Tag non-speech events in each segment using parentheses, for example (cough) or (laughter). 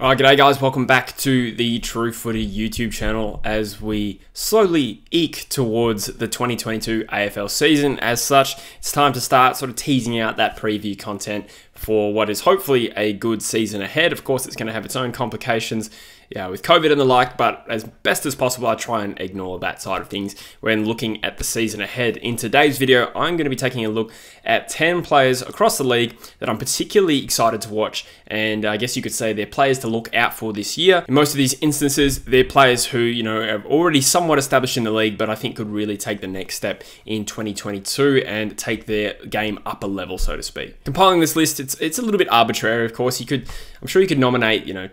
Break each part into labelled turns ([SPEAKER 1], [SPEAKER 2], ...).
[SPEAKER 1] Alright, g'day guys, welcome back to the True Footy YouTube channel as we slowly eke towards the 2022 AFL season. As such, it's time to start sort of teasing out that preview content for what is hopefully a good season ahead. Of course, it's going to have its own complications yeah, with COVID and the like, but as best as possible, I try and ignore that side of things when looking at the season ahead. In today's video, I'm going to be taking a look at 10 players across the league that I'm particularly excited to watch, and I guess you could say they're players to look out for this year. In most of these instances, they're players who, you know, are already somewhat established in the league, but I think could really take the next step in 2022 and take their game up a level, so to speak. Compiling this list, it's, it's a little bit arbitrary, of course. You could, I'm sure you could nominate, you know,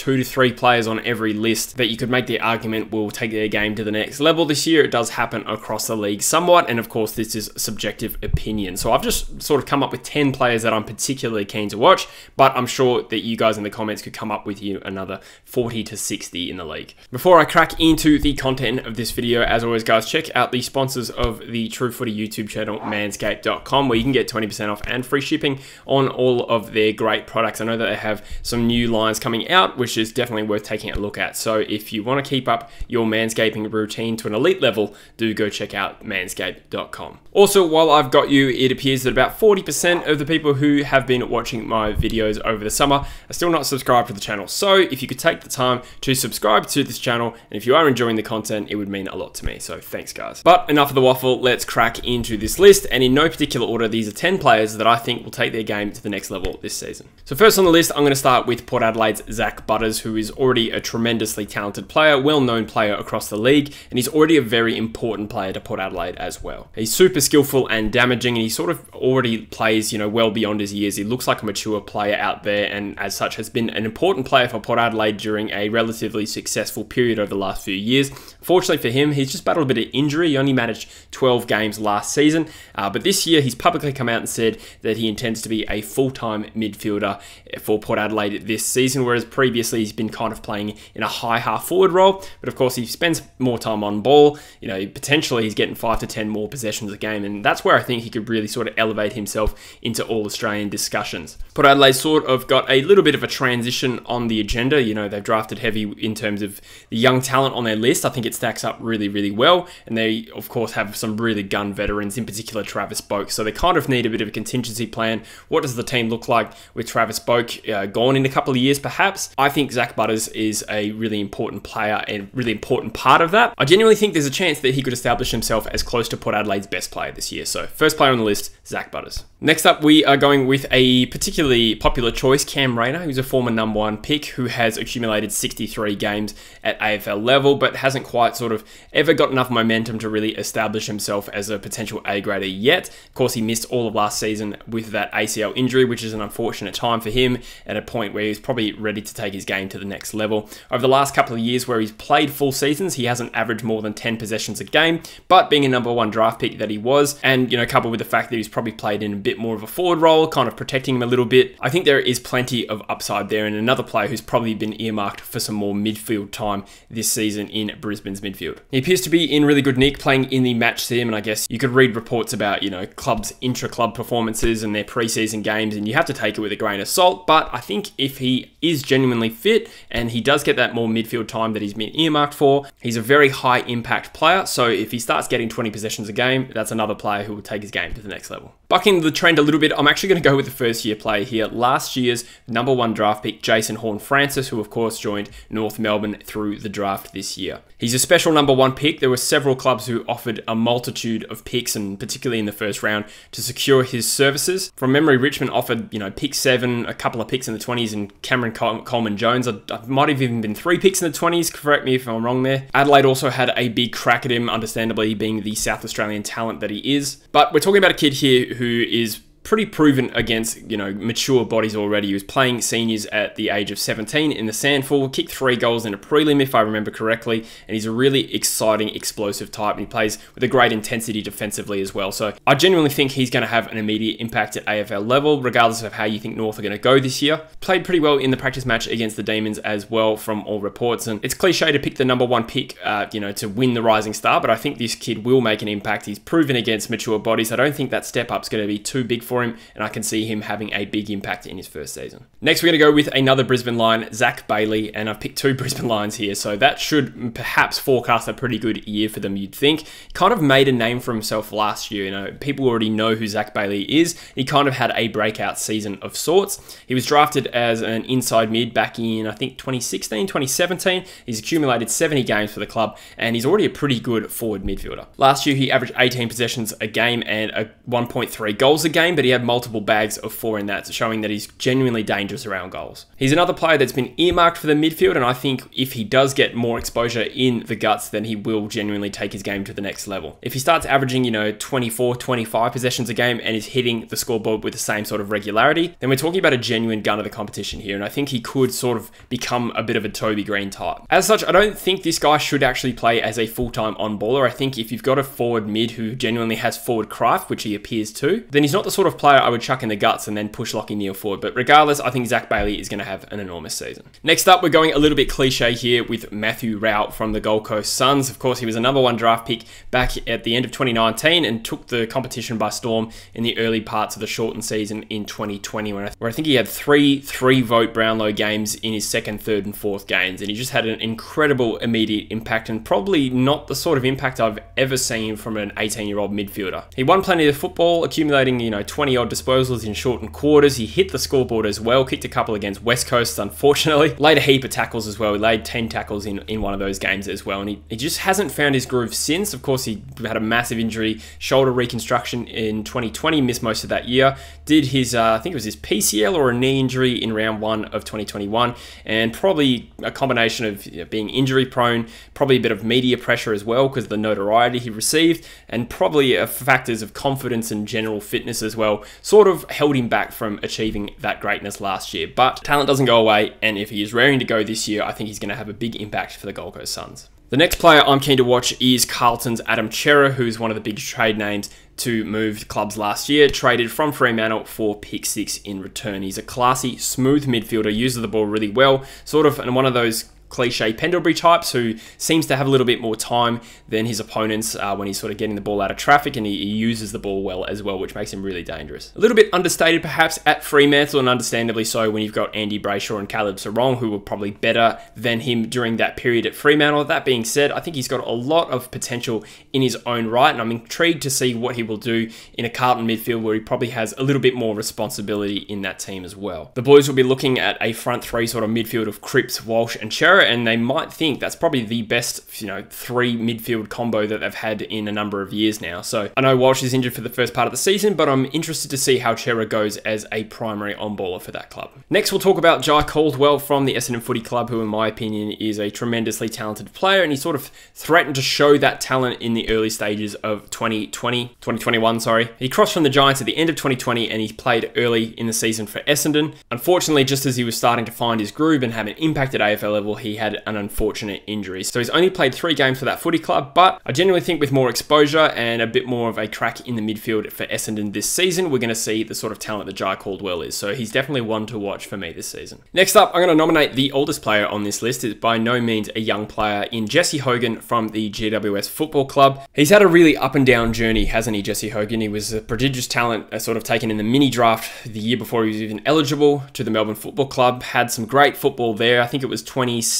[SPEAKER 1] two to three players on every list that you could make the argument will take their game to the next level this year. It does happen across the league somewhat, and of course, this is subjective opinion. So I've just sort of come up with 10 players that I'm particularly keen to watch, but I'm sure that you guys in the comments could come up with you another 40 to 60 in the league. Before I crack into the content of this video, as always, guys, check out the sponsors of the True Footy YouTube channel, manscaped.com, where you can get 20% off and free shipping on all of their great products. I know that they have some new lines coming out, which which is definitely worth taking a look at. So if you want to keep up your manscaping routine to an elite level, do go check out manscaped.com. Also, while I've got you, it appears that about 40% of the people who have been watching my videos over the summer are still not subscribed to the channel. So if you could take the time to subscribe to this channel, and if you are enjoying the content, it would mean a lot to me. So thanks guys. But enough of the waffle, let's crack into this list. And in no particular order, these are 10 players that I think will take their game to the next level this season. So first on the list, I'm going to start with Port Adelaide's Zak Butters Butters, who is already a tremendously talented player, well-known player across the league, and he's already a very important player to Port Adelaide as well. He's super skillful and damaging, and he sort of already plays, you know, well beyond his years. He looks like a mature player out there, and as such has been an important player for Port Adelaide during a relatively successful period over the last few years. Fortunately for him, he's just battled a bit of injury. He only managed 12 games last season, uh, but this year he's publicly come out and said that he intends to be a full-time midfielder for Port Adelaide this season, whereas previously he's been kind of playing in a high half forward role. But of course, he spends more time on ball. You know, potentially he's getting five to 10 more possessions a game. And that's where I think he could really sort of elevate himself into all Australian discussions. Port Adelaide sort of got a little bit of a transition on the agenda. You know, they've drafted heavy in terms of the young talent on their list. I think it stacks up really, really well. And they, of course, have some really gun veterans, in particular Travis Boak. So they kind of need a bit of a contingency plan. What does the team look like with Travis Boak uh, gone in a couple of years, perhaps? I think Zak Butters is a really important player and really important part of that. I genuinely think there's a chance that he could establish himself as close to Port Adelaide's best player this year. So first player on the list, Butters. Next up, we are going with a particularly popular choice, Cam Rayner, who's a former number one pick who has accumulated 63 games at AFL level, but hasn't quite sort of ever got enough momentum to really establish himself as a potential A grader yet. Of course, he missed all of last season with that ACL injury, which is an unfortunate time for him at a point where he's probably ready to take his game to the next level. Over the last couple of years where he's played full seasons, he hasn't averaged more than 10 possessions a game, but being a number one draft pick that he was, and, you know, coupled with the fact that he's probably played in a bit more of a forward role, kind of protecting him a little bit, I think there is plenty of upside there, and another player who's probably been earmarked for some more midfield time this season in Brisbane's midfield. He appears to be in really good nick playing in the match sim, and I guess you could read reports about, you know, clubs' intra-club performances and their preseason games, and you have to take it with a grain of salt, but I think if he is genuinely fit and he does get that more midfield time that he's been earmarked for. He's a very high impact player, so if he starts getting 20 possessions a game, that's another player who will take his game to the next level. Bucking the trend a little bit, I'm actually going to go with the first year player here. Last year's number one draft pick, Jason Horne-Francis, who of course joined North Melbourne through the draft this year. He's a special number one pick. There were several clubs who offered a multitude of picks, and particularly in the first round, to secure his services. From memory, Richmond offered, you know, pick seven, a couple of picks in the 20s, and Cameron Col Coleman Jones. I, I might have even been three picks in the 20s. Correct me if I'm wrong there. Adelaide also had a big crack at him, understandably being the South Australian talent that he is. But we're talking about a kid here who is pretty proven against, you know, mature bodies already. He was playing seniors at the age of 17 in the SANFL, kicked three goals in a prelim, if I remember correctly, and he's a really exciting, explosive type, and he plays with a great intensity defensively as well. So I genuinely think he's going to have an immediate impact at AFL level, regardless of how you think North are going to go this year. Played pretty well in the practice match against the Demons as well, from all reports, and it's cliche to pick the number one pick, uh, you know, to win the Rising Star, but I think this kid will make an impact. He's proven against mature bodies. I don't think that step up's going to be too big for him, and I can see him having a big impact in his first season. Next, we're going to go with another Brisbane Lion, Zac Bailey, and I've picked two (laughs) Brisbane Lions here, so that should perhaps forecast a pretty good year for them, you'd think. Kind of made a name for himself last year, you know, people already know who Zac Bailey is. He kind of had a breakout season of sorts. He was drafted as an inside mid back in, I think, 2016, 2017. He's accumulated 70 games for the club, and he's already a pretty good forward midfielder. Last year, he averaged 18 possessions a game and a 1.3 goals a game, but he had multiple bags of four in that, showing that he's genuinely dangerous around goals. He's another player that's been earmarked for the midfield, and I think if he does get more exposure in the guts, then he will genuinely take his game to the next level. If he starts averaging, you know, 24, 25 possessions a game and is hitting the scoreboard with the same sort of regularity, then we're talking about a genuine gun of the competition here, and I think he could sort of become a bit of a Toby Greene type. As such, I don't think this guy should actually play as a full-time on-baller. I think if you've got a forward mid who genuinely has forward craft, which he appears to, then he's not the sort of player I would chuck in the guts and then push Lachie Neale forward. But regardless, I think Zac Bailey is going to have an enormous season. Next up, we're going a little bit cliche here with Matthew Rowell from the Gold Coast Suns. Of course, he was a number one draft pick back at the end of 2019 and took the competition by storm in the early parts of the shortened season in 2020, where I think he had three three vote Brownlow games in his second, third, and fourth games, and he just had an incredible immediate impact and probably not the sort of impact I've ever seen from an 18 year old midfielder. He won plenty of football, accumulating, you know, 20 odd disposals in shortened quarters. He hit the scoreboard as well, kicked a couple against West Coast, unfortunately. (laughs) Laid a heap of tackles as well. He laid 10 tackles in, in one of those games as well, and he, he just hasn't found his groove since. Of course, he had a massive injury, shoulder reconstruction in 2020, missed most of that year. Did his, uh, I think it was his PCL or a knee injury in round one of 2021, and probably a combination of you know, being injury prone, probably a bit of media pressure as well because of the notoriety he received, and probably factors of confidence and general fitness as well, sort of held him back from achieving that greatness last year. But talent doesn't go away, and if he is raring to go this year, I think he's going to have a big impact for the Gold Coast Suns. The next player I'm keen to watch is Carlton's Adam Cerra, who's one of the big trade names to move clubs last year, traded from Fremantle for pick six in return. He's a classy, smooth midfielder, uses the ball really well, sort of and one of those cliche Pendlebury types who seems to have a little bit more time than his opponents uh, when he's sort of getting the ball out of traffic and he, he, uses the ball well as well, which makes him really dangerous. A little bit understated perhaps at Fremantle and understandably so when you've got Andy Brayshaw and Caleb Serong who were probably better than him during that period at Fremantle. That being said, I think he's got a lot of potential in his own right and I'm intrigued to see what he will do in a Carlton midfield where he probably has a little bit more responsibility in that team as well. The Blues will be looking at a front three sort of midfield of Cripps, Walsh and Cerra and they might think that's probably the best, you know, three midfield combo that they've had in a number of years now. So I know Walsh is injured for the first part of the season, but I'm interested to see how Cerra goes as a primary on-baller for that club. Next, we'll talk about Jye Caldwell from the Essendon Footy Club, who in my opinion is a tremendously talented player, and he sort of threatened to show that talent in the early stages of 2020, 2021, sorry. He crossed from the Giants at the end of 2020, and he played early in the season for Essendon. Unfortunately, just as he was starting to find his groove and have an impact at AFL level, he had an unfortunate injury. So he's only played three games for that footy club, but I genuinely think with more exposure and a bit more of a crack in the midfield for Essendon this season, we're going to see the sort of talent that Jye Caldwell is. So he's definitely one to watch for me this season. Next up, I'm going to nominate the oldest player on this list. It's by no means a young player in Jesse Hogan from the GWS Football Club. He's had a really up and down journey, hasn't he, Jesse Hogan? He was a prodigious talent, uh, sort of taken in the mini draft the year before he was even eligible to the Melbourne Football Club. Had some great football there. I think it was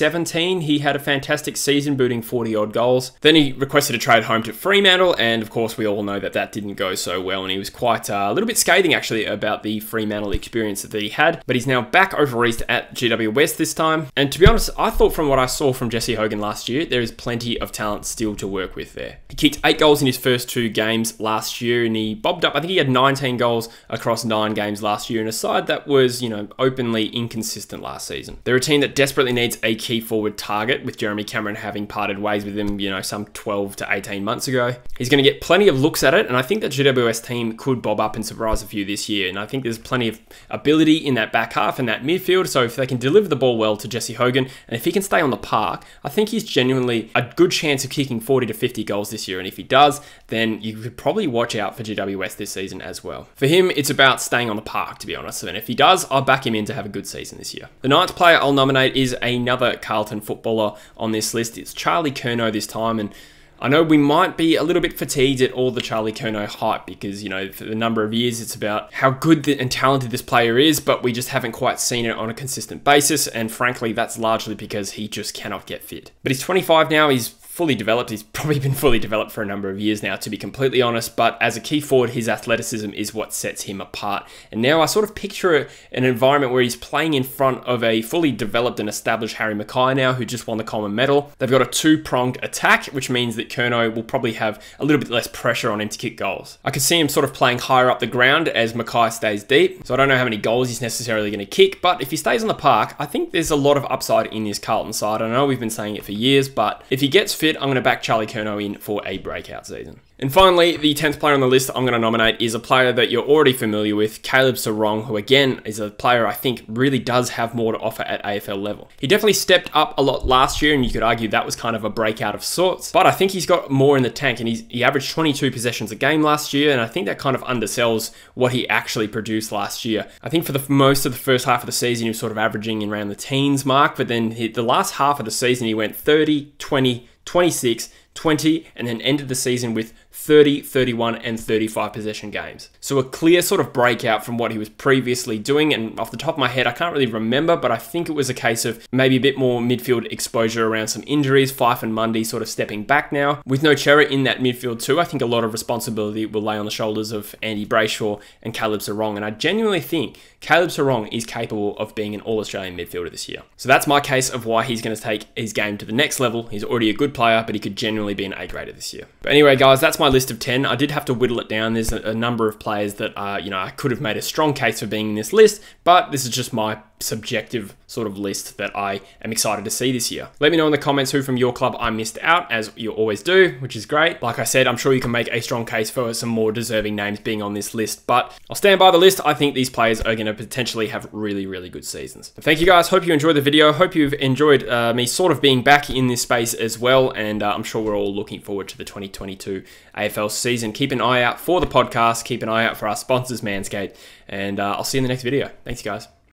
[SPEAKER 1] 2017 he had a fantastic season, booting 40 odd goals. Then he requested a trade home to Fremantle, and of course, we all know that that didn't go so well, and he was quite uh, a little bit scathing actually about the Fremantle experience that he had. But he's now back over east at GW West this time, and to be honest, I thought from what I saw from Jesse Hogan last year, there is plenty of talent still to work with there. He kicked eight goals in his first two games last year, and he bobbed up. I think he had 19 goals across nine games last year in a side that was, you know, openly inconsistent last season. They're a team that desperately needs a forward forward target with Jeremy Cameron having parted ways with him, you know, some 12 to 18 months ago. He's going to get plenty of looks at it, and I think that GWS team could bob up and surprise a few this year. And I think there's plenty of ability in that back half and that midfield. So if they can deliver the ball well to Jesse Hogan, and if he can stay on the park, I think he's genuinely a good chance of kicking 40 to 50 goals this year. And if he does, then you could probably watch out for GWS this season as well. For him, it's about staying on the park, to be honest. And if he does, I'll back him in to have a good season this year. The ninth player I'll nominate is another Carlton footballer on this list. It's Charlie Curnow this time, and I know we might be a little bit fatigued at all the Charlie Curnow hype because, you know, for the number of years it's about how good and talented this player is, but we just haven't quite seen it on a consistent basis. And frankly, that's largely because he just cannot get fit. But he's 25 now, he's fully developed. He's probably been fully developed for a number of years now, to be completely honest. But as a key forward, his athleticism is what sets him apart. And now I sort of picture an environment where he's playing in front of a fully developed and established Harry McKay now, who just won the Coleman Medal. They've got a two pronged attack, which means that Curnow will probably have a little bit less pressure on him to kick goals. I can see him sort of playing higher up the ground as McKay stays deep. So I don't know how many goals he's necessarily going to kick, but if he stays on the park, I think there's a lot of upside in this Carlton side. I know we've been saying it for years, but if he gets fit, I'm going to back Charlie Curnow in for a breakout season. And finally, the 10th player on the list I'm going to nominate is a player that you're already familiar with, Caleb Serong, who again is a player I think really does have more to offer at AFL level. He definitely stepped up a lot last year, and you could argue that was kind of a breakout of sorts, but I think he's got more in the tank, and he averaged 22 possessions a game last year, and I think that kind of undersells what he actually produced last year. I think for the most of the first half of the season, he was sort of averaging in around the teens mark, but then he, the last half of the season, he went 30, 20, 26, 20, and then ended the season with 30, 31, and 35 possession games. So a clear sort of breakout from what he was previously doing. And off the top of my head, I can't really remember, but I think it was a case of maybe a bit more midfield exposure around some injuries. Fyfe and Mundy sort of stepping back now. With no Cerra in that midfield too, I think a lot of responsibility will lay on the shoulders of Andy Brayshaw and Caleb Serong. And I genuinely think Caleb Serong is capable of being an All-Australian midfielder this year. So that's my case of why he's going to take his game to the next level. He's already a good player, but he could genuinely be an A-grader this year. But anyway, guys, that's my list of 10. I did have to whittle it down. There's a, a number of players that, uh, you know, I could have made a strong case for being in this list, but this is just my subjective sort of list that I am excited to see this year. Let me know in the comments who from your club I missed out, as you always do, which is great. Like I said, I'm sure you can make a strong case for some more deserving names being on this list, but I'll stand by the list. I think these players are going to potentially have really, really good seasons. But thank you guys. Hope you enjoyed the video. Hope you've enjoyed uh, me sort of being back in this space as well, and uh, I'm sure we're all looking forward to the 2022 AFL season. Keep an eye out for the podcast. Keep an eye out for our sponsors, Manscaped, and uh, I'll see you in the next video. Thanks, guys.